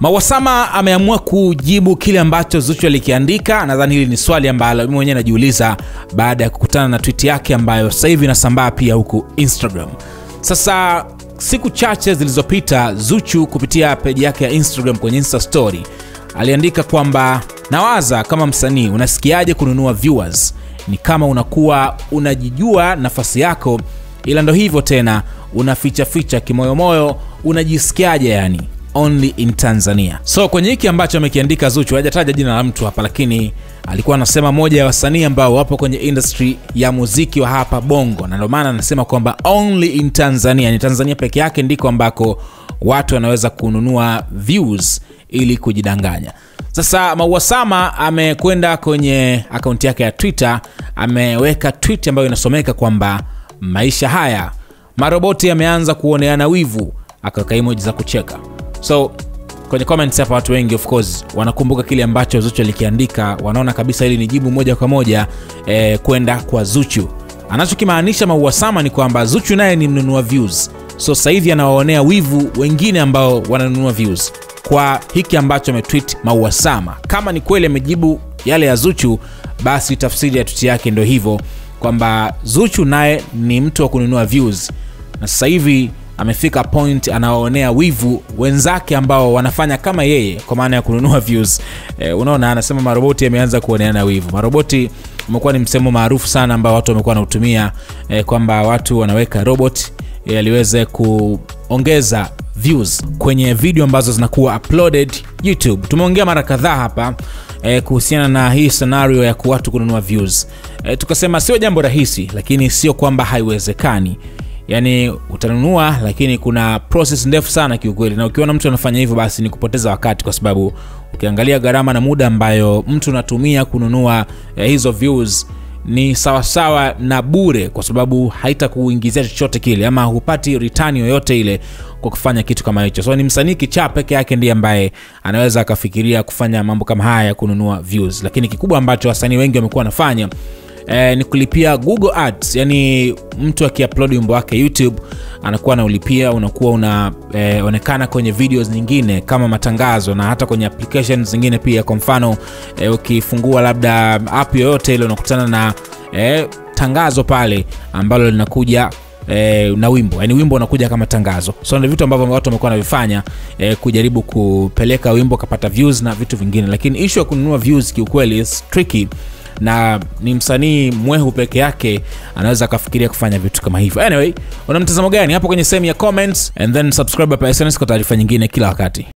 Mawasama ameamua kujibu kile ambacho Zuchu alikiandika. Nadhani hili ni swali ambalo mimi mwenyewe najiuliza baada ya kukutana na tweet yake ambayo sasa hivi inasambaa pia huku Instagram. Sasa siku chache zilizopita, Zuchu kupitia peji yake ya Instagram kwenye Insta story aliandika kwamba nawaza kama msanii, unasikiaje kununua viewers? Ni kama unakuwa unajijua nafasi yako, ila ndo hivyo tena, unafichaficha kimoyomoyo, unajisikiaje yani only in Tanzania. So kwenye hiki ambacho amekiandika Zuchu, hajataja jina la mtu hapa, lakini alikuwa anasema moja ya wasanii ambao wapo kwenye industry ya muziki wa hapa Bongo, na ndio maana anasema kwamba only in Tanzania, ni Tanzania peke yake ndiko ambako watu wanaweza kununua views ili kujidanganya. Sasa Mauasama amekwenda kwenye akaunti yake ya Twitter, ameweka tweet ambayo inasomeka kwamba maisha haya maroboti yameanza kuoneana wivu, akaweka za kucheka. So kwenye comments hapa watu wengi of course wanakumbuka kile ambacho Zuchu alikiandika, wanaona kabisa hili ni jibu moja kwa moja eh, kwenda kwa Zuchu. Anachokimaanisha Mauasama ni kwamba Zuchu naye ni mnunua views, so sasa hivi anawaonea wivu wengine ambao wananunua views kwa hiki ambacho ametweet Mauasama. Kama ni kweli amejibu yale ya Zuchu, basi tafsiri ya tweet yake ndo hivyo kwamba Zuchu naye ni mtu wa kununua views, na sasa hivi amefika point anawaonea wivu wenzake ambao wanafanya kama yeye kwa maana ya kununua views. E, unaona anasema maroboti yameanza kuoneana wivu. Maroboti umekuwa ni msemo maarufu sana ambao watu wamekuwa wanautumia e, kwamba watu wanaweka robot yaliweze kuongeza views kwenye video ambazo zinakuwa uploaded YouTube. Tumeongea mara kadhaa hapa e, kuhusiana na hii scenario ya watu kununua views e, tukasema sio jambo rahisi, lakini sio kwamba haiwezekani yaani utanunua lakini kuna process ndefu sana kiukweli. Na ukiona mtu anafanya hivyo basi ni kupoteza wakati kwa sababu ukiangalia gharama na muda ambayo mtu unatumia kununua eh, hizo views ni sawasawa na bure kwa sababu haitakuingizia chochote kile ama hupati return yoyote ile kwa kufanya kitu kama hicho. So ni msanii kichaa peke yake ndiye ambaye anaweza akafikiria kufanya mambo kama haya ya kununua views. Lakini kikubwa ambacho wasanii wengi wamekuwa wanafanya eh, ni kulipia Google Ads. Yani mtu akiupload wimbo wake YouTube anakuwa anaulipia, unakuwa unaonekana eh, kwenye videos nyingine kama matangazo na hata kwenye applications zingine pia. Kwa mfano eh, ukifungua labda app yoyote ile unakutana na eh, tangazo pale ambalo linakuja eh, na wimbo yani wimbo unakuja kama tangazo so ni vitu ambavyo watu wamekuwa wanavifanya eh, kujaribu kupeleka wimbo kapata views na vitu vingine lakini ishu ya kununua views kiukweli is tricky na ni msanii mwehu peke yake anaweza akafikiria kufanya vitu kama hivyo. Anyway una mtazamo gani? Hapo kwenye sehemu ya comments and then subscribe hapa SnS kwa taarifa nyingine kila wakati